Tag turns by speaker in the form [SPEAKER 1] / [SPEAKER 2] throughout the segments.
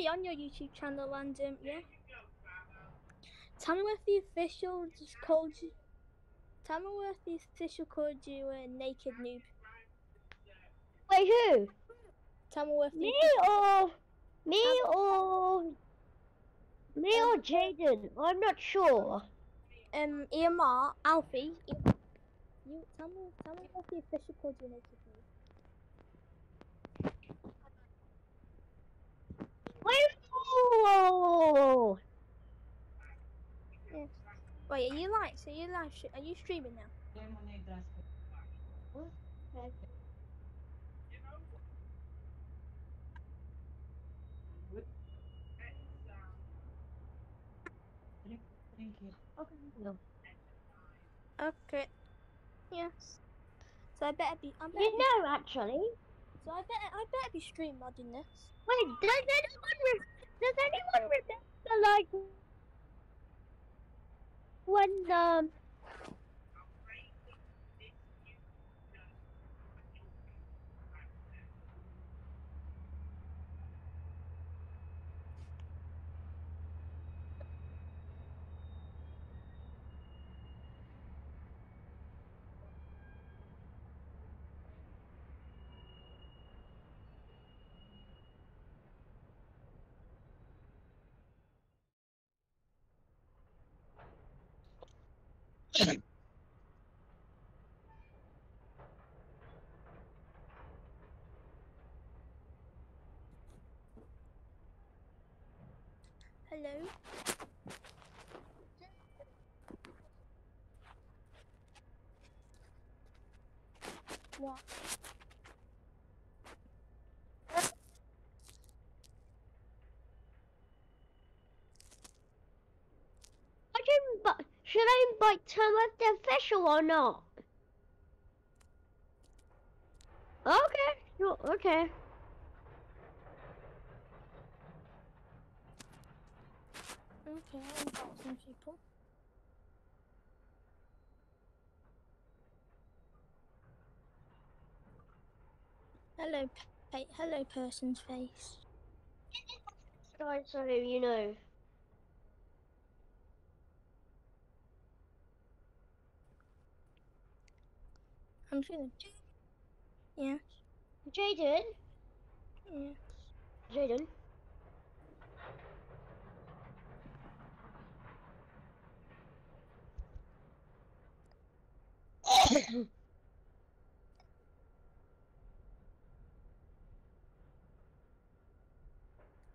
[SPEAKER 1] already on your YouTube channel, and um, yeah. Tell me if the official just called you. Tell me if the official called you a naked noob.
[SPEAKER 2] Wait, who?
[SPEAKER 1] Tell me if the
[SPEAKER 2] Me or me or me or Jaden? I'm not sure.
[SPEAKER 1] um EMR Alfie. You tell me tell me if the official called you a naked noob.
[SPEAKER 2] Wait, oh,
[SPEAKER 1] Yes. Wait, are you live? So you live? sh- Are you streaming now?
[SPEAKER 2] Thank no.
[SPEAKER 1] Okay. Yes. So I better be. I better
[SPEAKER 2] You
[SPEAKER 1] be,
[SPEAKER 2] know, actually.
[SPEAKER 1] so I better. I better be stream modding this.
[SPEAKER 2] Wait, does anyone re- does anyone remember like when um
[SPEAKER 1] Hello. What?
[SPEAKER 2] Should I invite Tom as the official or not? Okay, sure, okay.
[SPEAKER 1] Okay, I'll invite some people. Hello, hello, person's face.
[SPEAKER 2] Sorry, sorry, you know.
[SPEAKER 1] I'm just gonna. Yeah,
[SPEAKER 2] Jaden,
[SPEAKER 1] yeah.
[SPEAKER 2] Jaden.
[SPEAKER 1] Are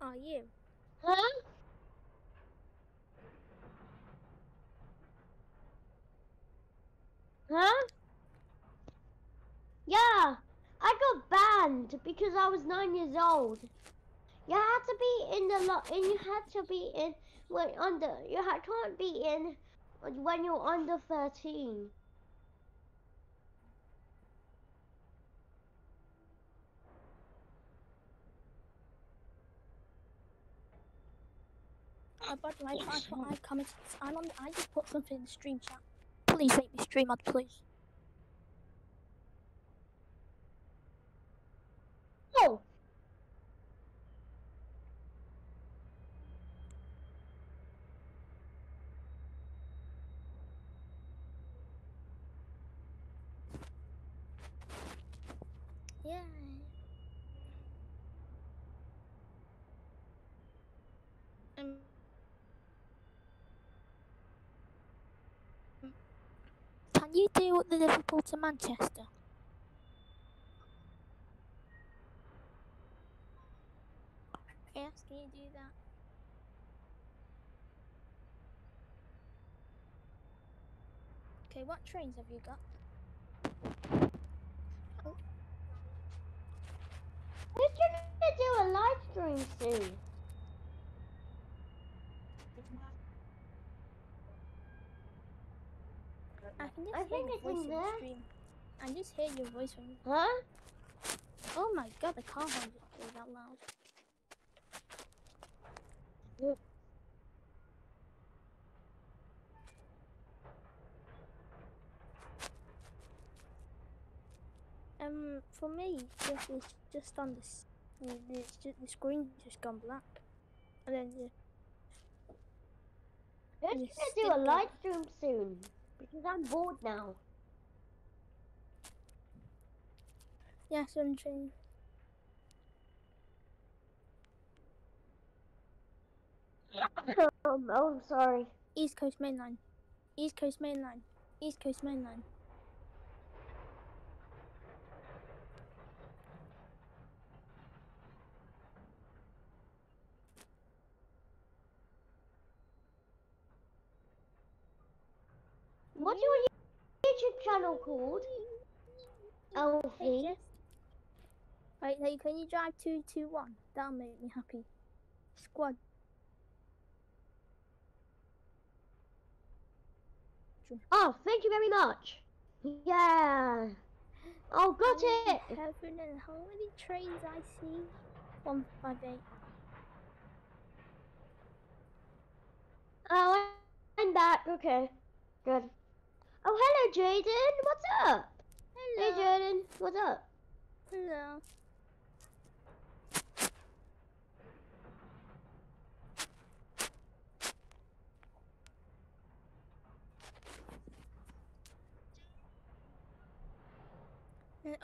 [SPEAKER 1] oh, you?
[SPEAKER 2] huh? Huh? Yeah, I got banned because I was nine years old. You had to be in the lot, and you had to be in when under you ha- can't be in when you're under thirteen.
[SPEAKER 1] Uh, I but I, I, I, I commented. I'm on. I just put something in the stream chat. Please make me stream mod, please.
[SPEAKER 2] Oh,
[SPEAKER 1] Yeah. Um. Can you do the Liverpool to Manchester? Can you do that? Okay, what trains have you got?
[SPEAKER 2] we're gonna do a live stream soon.
[SPEAKER 1] I can just
[SPEAKER 2] I
[SPEAKER 1] hear
[SPEAKER 2] think
[SPEAKER 1] your
[SPEAKER 2] it's
[SPEAKER 1] voice
[SPEAKER 2] in
[SPEAKER 1] the stream. I just hear your voice when
[SPEAKER 2] Huh?
[SPEAKER 1] Oh my god, the car horn are really that loud. Um, for me, just it's just on this, the, the, it's just, the screen's just gone black. And then
[SPEAKER 2] Let's
[SPEAKER 1] You
[SPEAKER 2] gonna do a live stream soon because I'm bored now.
[SPEAKER 1] yeah, swim train.
[SPEAKER 2] Um, oh, I'm sorry.
[SPEAKER 1] East Coast Main Line. East Coast Main Line. East Coast Main Line.
[SPEAKER 2] What's your YouTube channel called? Elfie.
[SPEAKER 1] Right, hey, can you drive 221? That'll make me happy. Squad.
[SPEAKER 2] Oh, thank you very much. Yeah. Oh, got it.
[SPEAKER 1] Heaven and how many trains I see? 158.
[SPEAKER 2] Oh, I'm back. Okay. Good. Oh, hello, Jaden. What's up? Hey,
[SPEAKER 1] Hello.
[SPEAKER 2] Jaden. What's up?
[SPEAKER 1] Hello.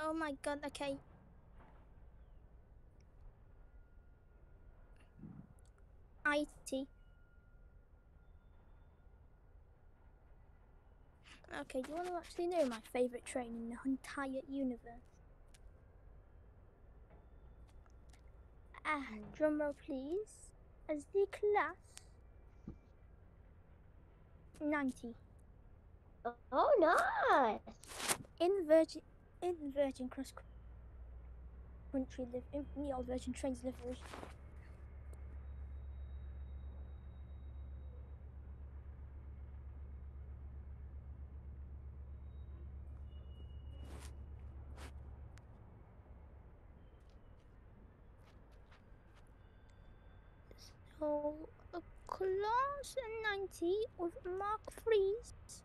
[SPEAKER 1] Oh my god, okay. IT. Okay, do you want to actually know my favourite train in the entire universe? Ah, drumroll please. As the class 90
[SPEAKER 2] Oh, nice.
[SPEAKER 1] in Virgin in Virgin Cross Country live in the old Virgin Trains livery. So a class 90 with Mark Freeze.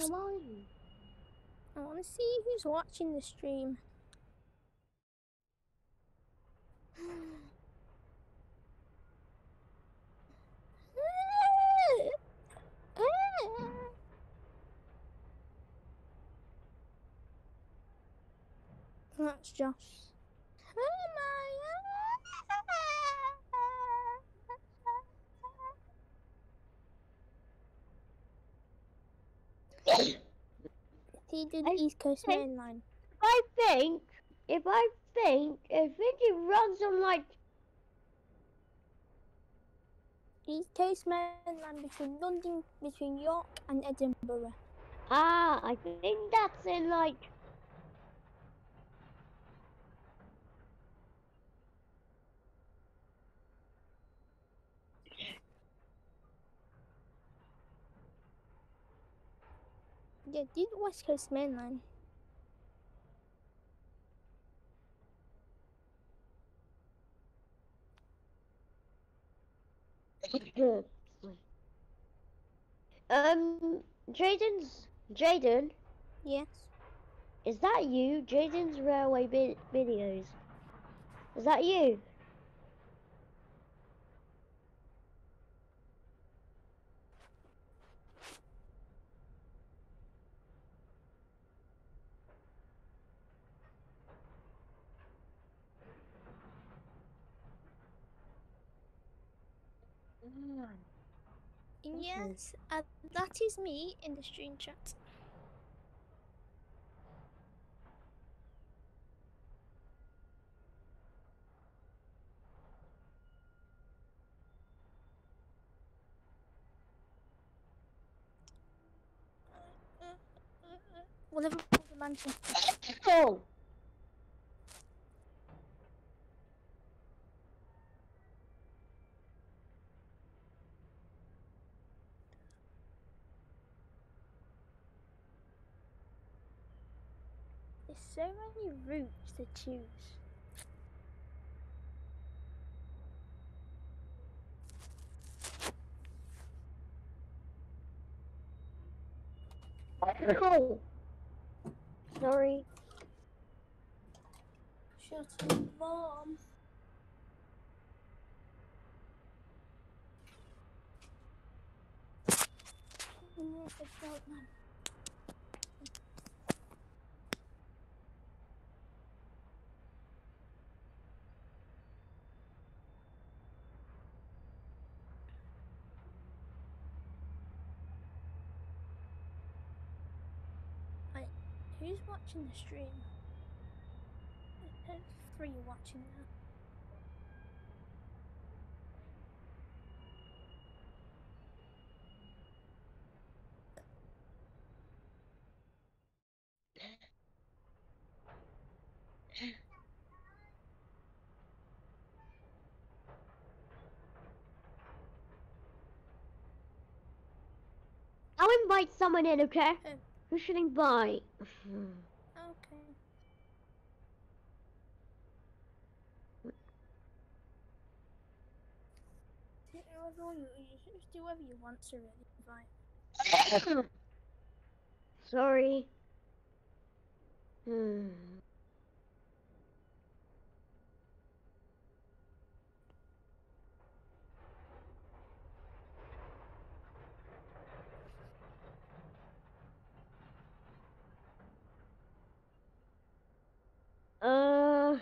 [SPEAKER 1] I want to see who's watching the stream. That's Josh. He did
[SPEAKER 2] I
[SPEAKER 1] East Coast
[SPEAKER 2] think-
[SPEAKER 1] Main Line.
[SPEAKER 2] I think, if I think, I think it runs on like,
[SPEAKER 1] East Coast Main Line between London, between York and Edinburgh.
[SPEAKER 2] ah, I think that's in like,
[SPEAKER 1] Yeah, did West Coast Main Line.
[SPEAKER 2] um, Jaden's, Jaden,
[SPEAKER 1] Yes.
[SPEAKER 2] is that you? Jaden's railway vi- videos. Is that you?
[SPEAKER 1] Yes, uh, that is me in the stream chat. Well, Liverpool to Manchester.
[SPEAKER 2] Oh,
[SPEAKER 1] so many routes to choose.
[SPEAKER 2] Oh. Sorry.
[SPEAKER 1] Shut up, Mom. Yes, I felt that. Wait, who's watching the stream? Three watching now.
[SPEAKER 2] I'll invite someone in, okay?
[SPEAKER 1] Oh.
[SPEAKER 2] Who should invite?
[SPEAKER 1] Okay. Do whoever you, just do whatever you want to really.
[SPEAKER 2] Sorry. Hmm. Uh.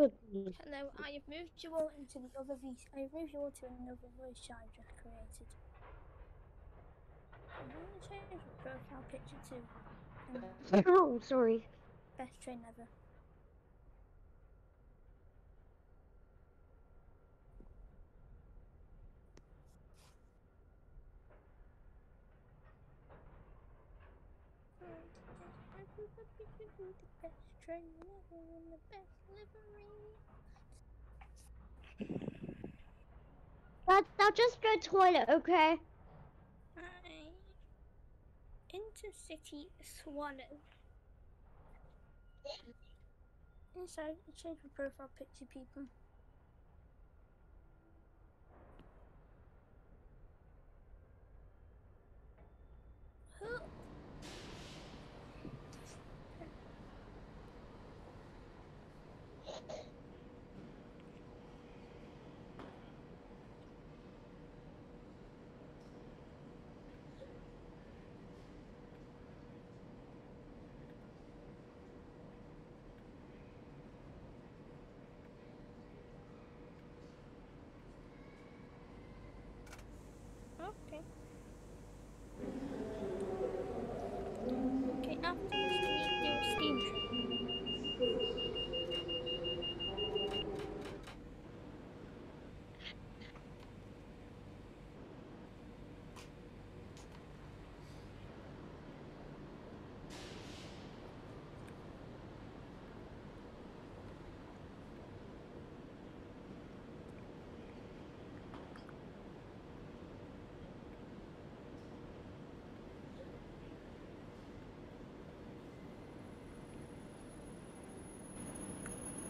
[SPEAKER 2] Spooky.
[SPEAKER 1] Hello, I have moved you all into the other V. I have moved you all to another voice chat I just created. I'm going to change the profile picture to um,
[SPEAKER 2] Oh, sorry.
[SPEAKER 1] best train ever. The best train ever and the best livery.
[SPEAKER 2] But now just go toilet, okay?
[SPEAKER 1] Intercity swallow. Inside, change my profile picture, people. Huh. Okay. Okay, after this we do a steam train.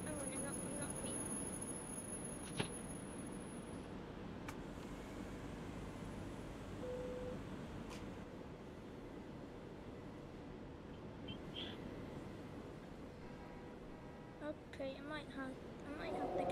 [SPEAKER 1] Oh, no, not, not me. Okay, I might have, I have to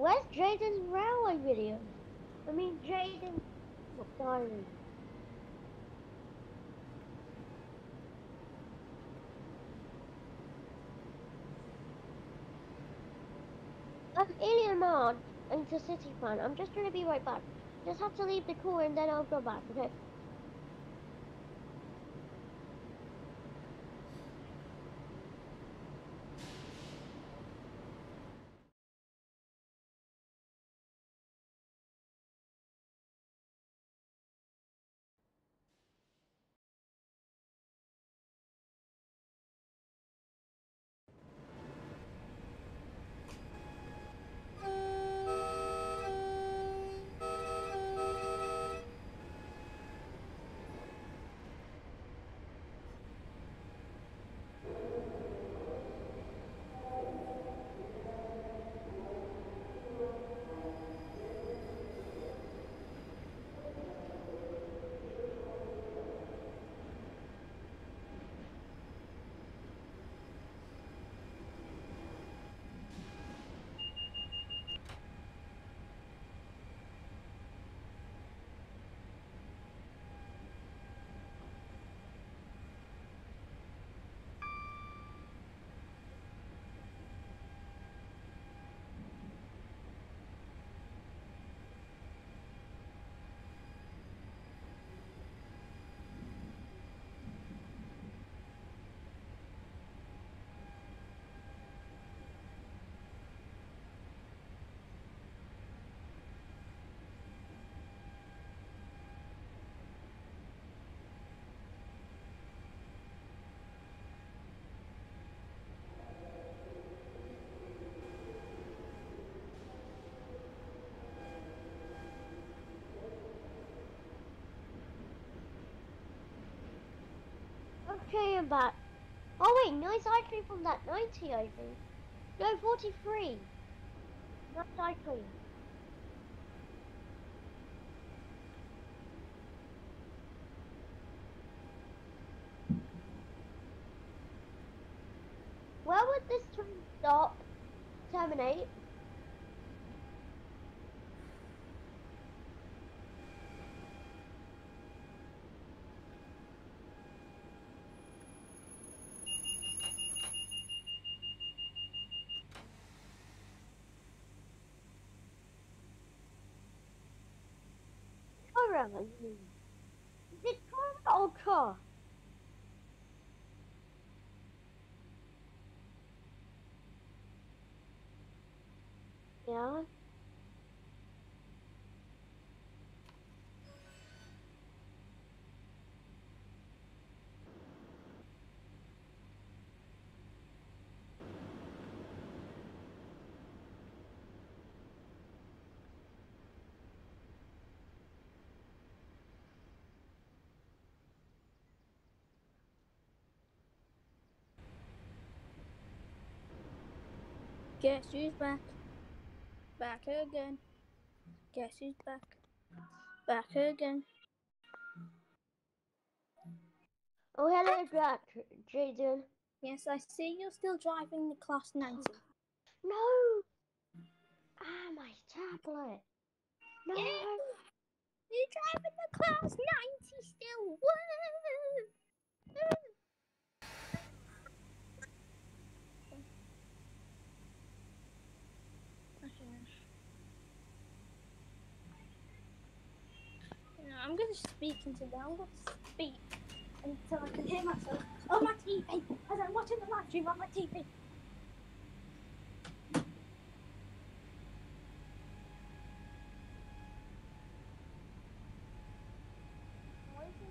[SPEAKER 2] where's Jaden's railway video? I mean, Jaden's diary. That's Alien Mod into City Plan. I'm just gonna be right back. Just have to leave the call and then I'll go back, okay? Okay, I'm back. Oh wait, no, it's actually from that 90, I think. No, 43. Not cycling. Where would this train stop? Terminate? Car. Is it car or car? Yeah.
[SPEAKER 1] Guess who's back? Back again. Guess who's back? Back again.
[SPEAKER 2] Oh, hello, Jack, Jaden.
[SPEAKER 1] Yes, I see you're still driving the class 90.
[SPEAKER 2] No. Ah, my tablet. No.
[SPEAKER 1] Yeah. You're driving the class 90 still. Woo! I'm gonna speak into that. I'm gonna speak until I can hear myself on my TV as I'm watching the live stream on my TV.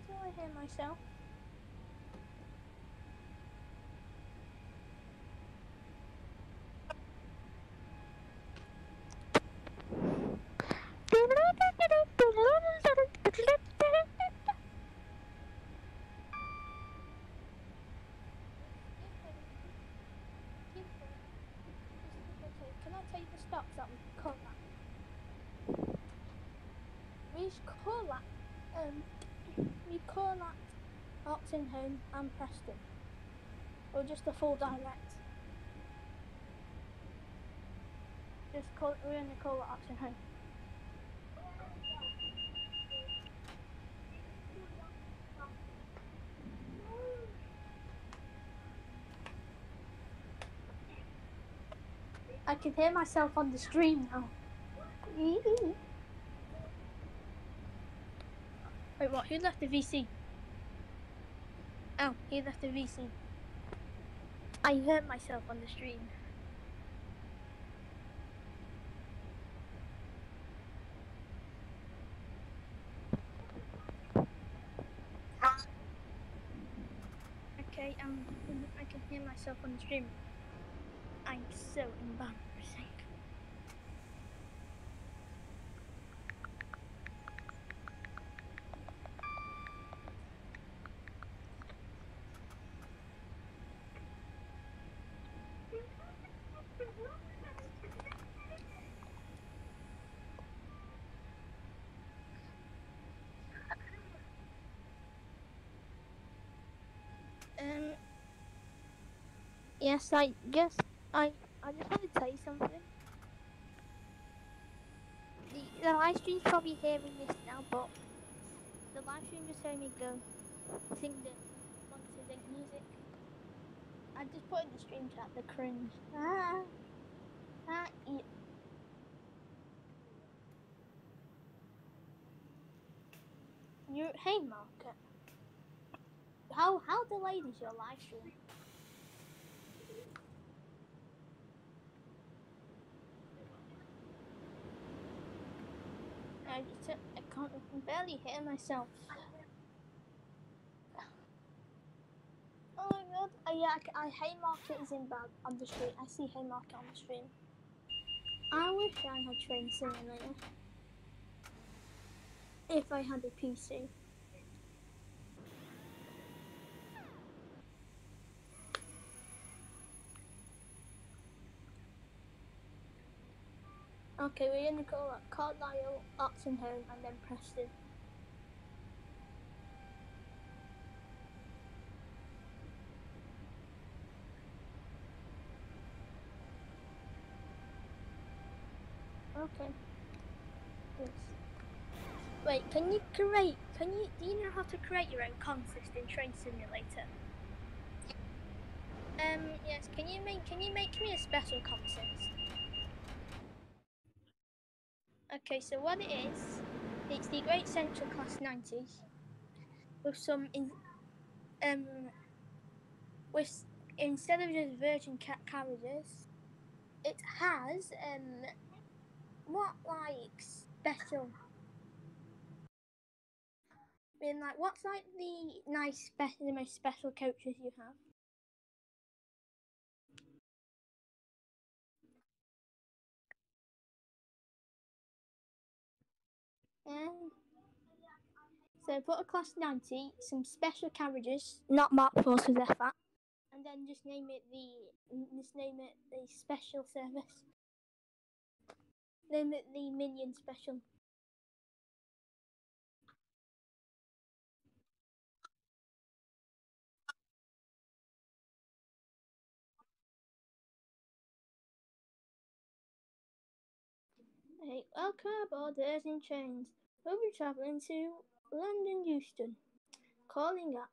[SPEAKER 1] Until myself. Can I tell you the stops that we call that? We call that, um, we call that Oxenholme and Preston. Or just a full direct. Just call we're gonna call it Oxenholme. I can hear myself on the stream now. Wait, what? Who left the VC? Oh, he left the VC. I heard myself on the stream. Okay, um, I can hear myself on the stream. I'm so embarrassing. Um. Yes, I guess I I just want to tell you something. The, the live stream's probably hearing this now, but the live stream just heard me go sing the Monsters music. I just put in the stream chat the cringe. Ah, ah, yeah. You Haymarket. How how delayed is your live stream? I I can't barely hear myself. Oh my god! Oh, yeah, I, I Haymarket is in bad on the street. I see Haymarket on the stream. I wish I had Train Simulator. If I had a PC. Okay, we're gonna call up Carlisle, Oxenholme, and then Preston. Okay. Yes. Wait, can you create? Can you? Do you know how to create your own contest in Train Simulator? Um. Yes. Can you make? Can you make me a special contest? Okay, so what it is, it's the Great Central Class 90s with some in, um with instead of just Virgin cat carriages, it has um what like special. I mean, like, what's like the nice, spe- the most special coaches you have? Um, so put a class 90, some special carriages, not marked forces FAT, and then just name it the just name it the special service. Name it the minion special. Hey, welcome aboard the Virgin Trains. We'll be travelling to London Euston, calling at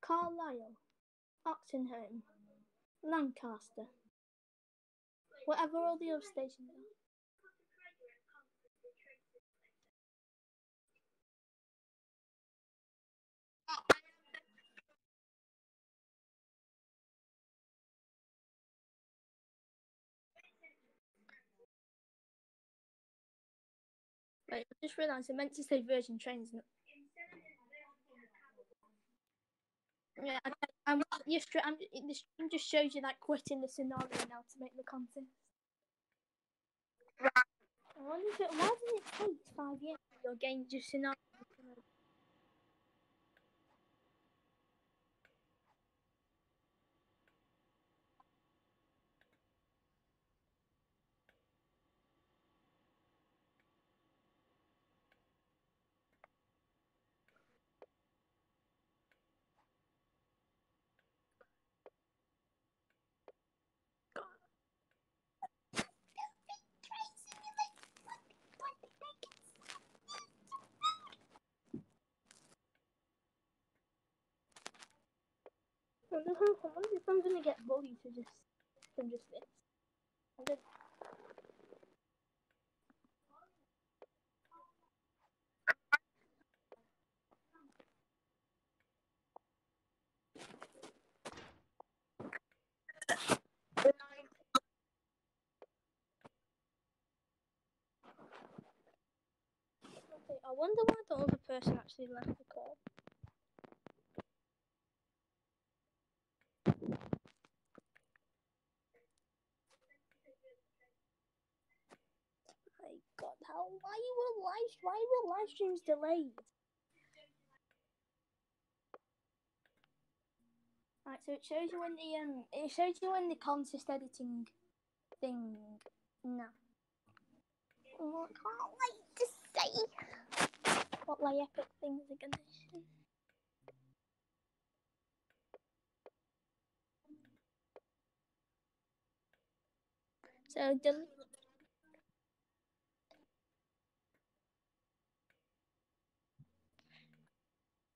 [SPEAKER 1] Carlisle, Oxenholme, Lancaster, whatever all the other stations are. I just realised I meant to say Virgin Trains. Yeah, I, I'm, you're stra- I'm, the stream just shows you like quitting the scenario now to make the contest. Why does it? Why does it take five years for your game just scenario? I wonder if- I wonder if I'm gonna get bullied for just from just this. I don't- I wonder why the other person actually left the call. My God, how why were live why were live streams delayed? Right, so it shows you when the um it shows you when the contest editing thing no. Oh, I can't wait to see what my epic things are gonna show. So delete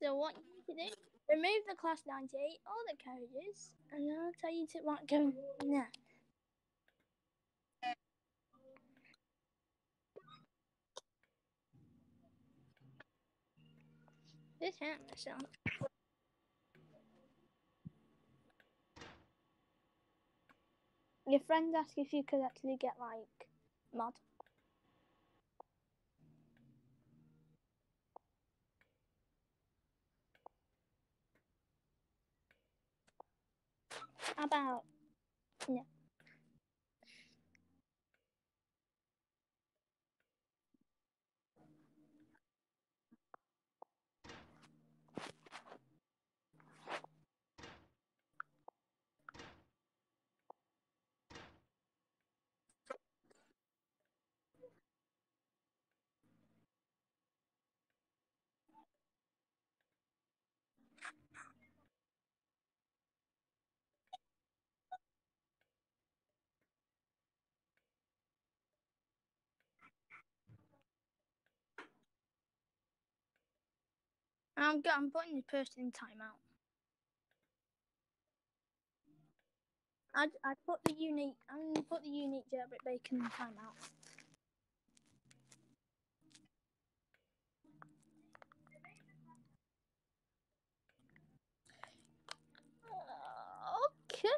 [SPEAKER 1] So what you need to do, remove the class 98, all the carriages, and then I'll tell you to what go next. This hurt myself. Your friend asked if you could actually get like mod. About no. I'm I'm putting the person in timeout. I I put the unique I'm gonna put the unique jailbreak bacon in timeout. Okay.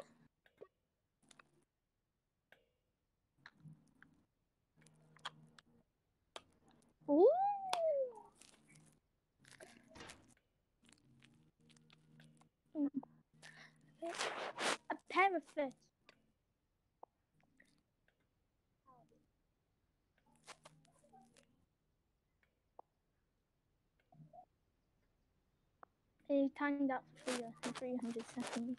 [SPEAKER 1] Ooh. A pair of fish. He timed out for three- for 300 seconds.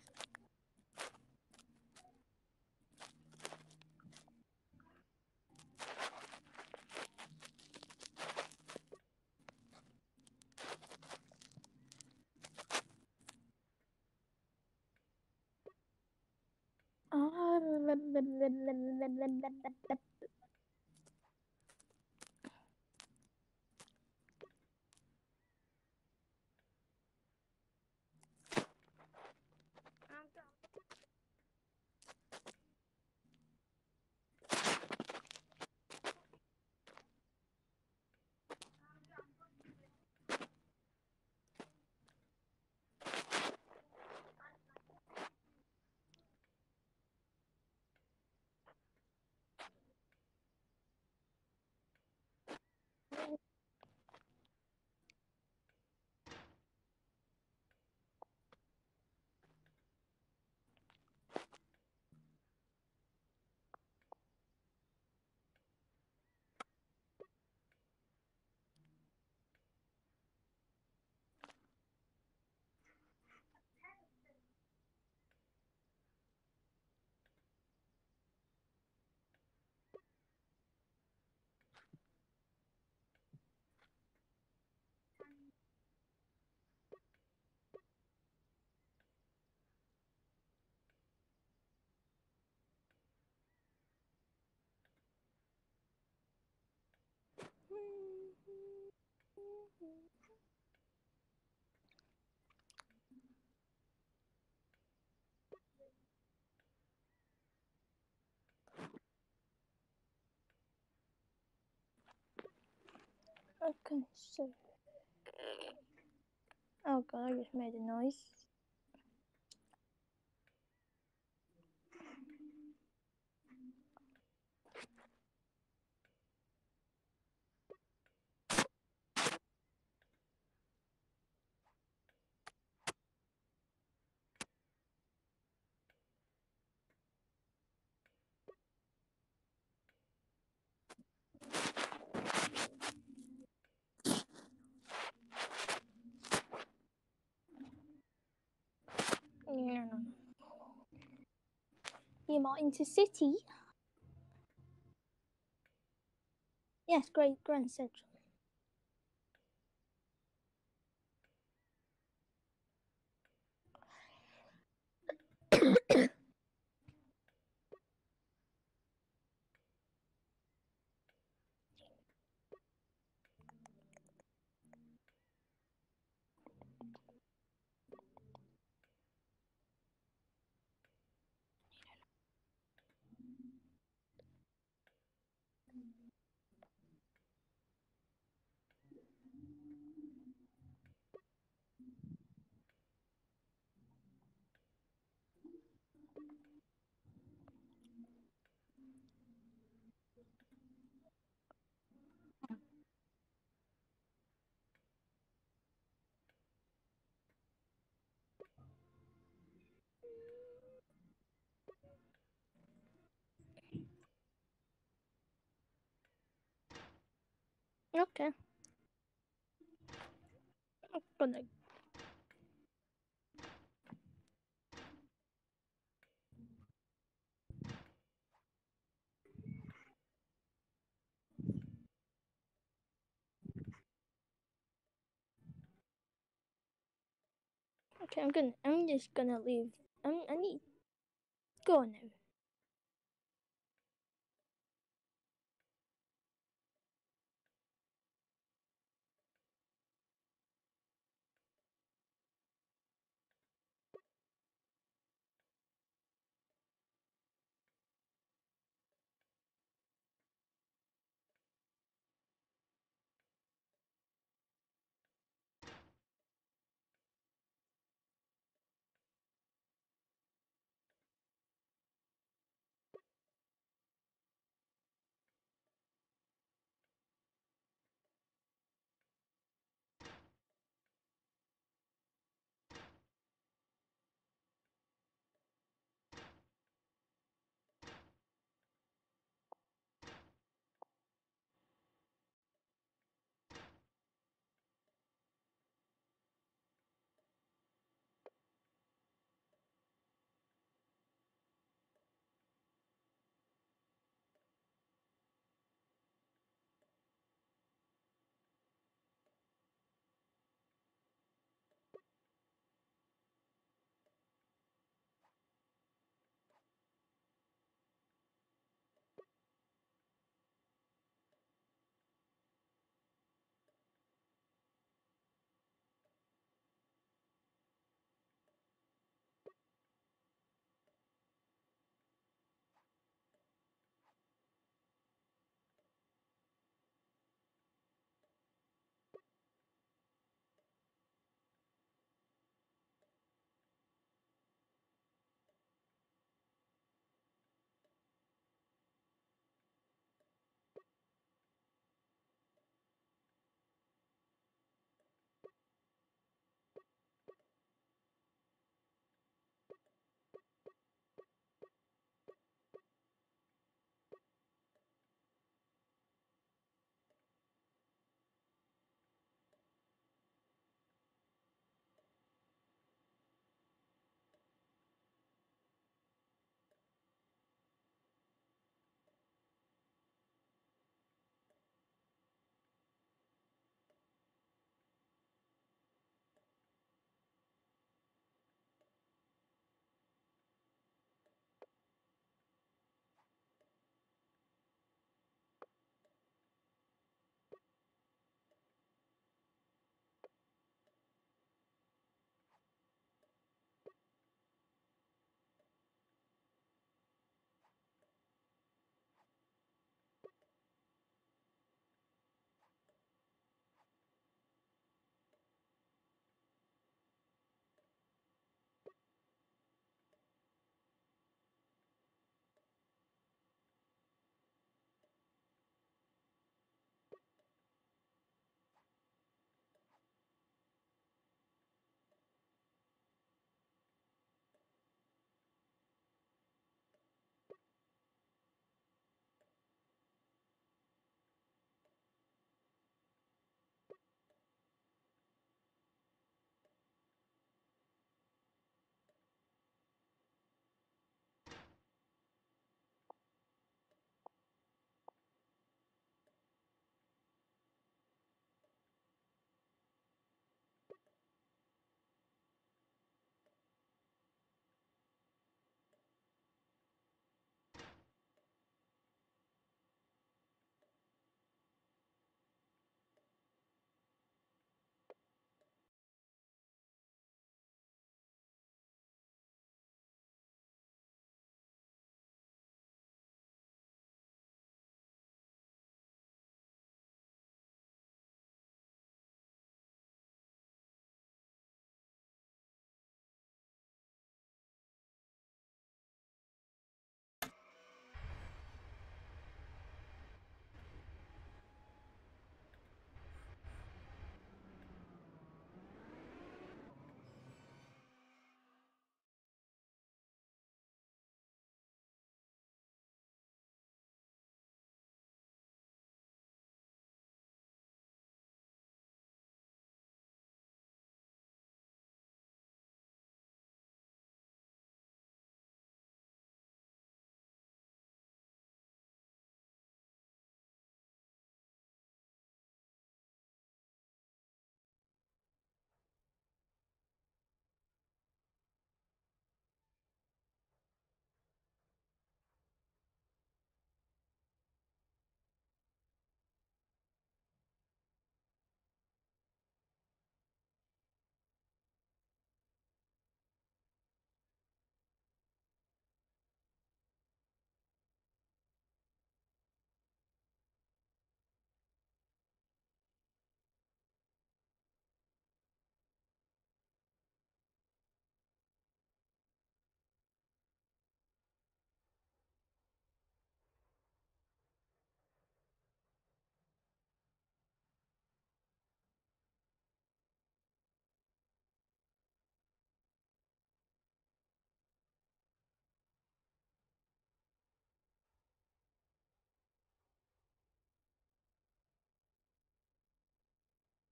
[SPEAKER 1] lên lên lên lên lên lên lên lên Okay, so. Oh god, I just made a noise. No, no, no. You might into city. Yes, great Grand Central. Okay. Gonna. Okay, I'm gonna. I'm just gonna leave. I'm. I need. Go on now.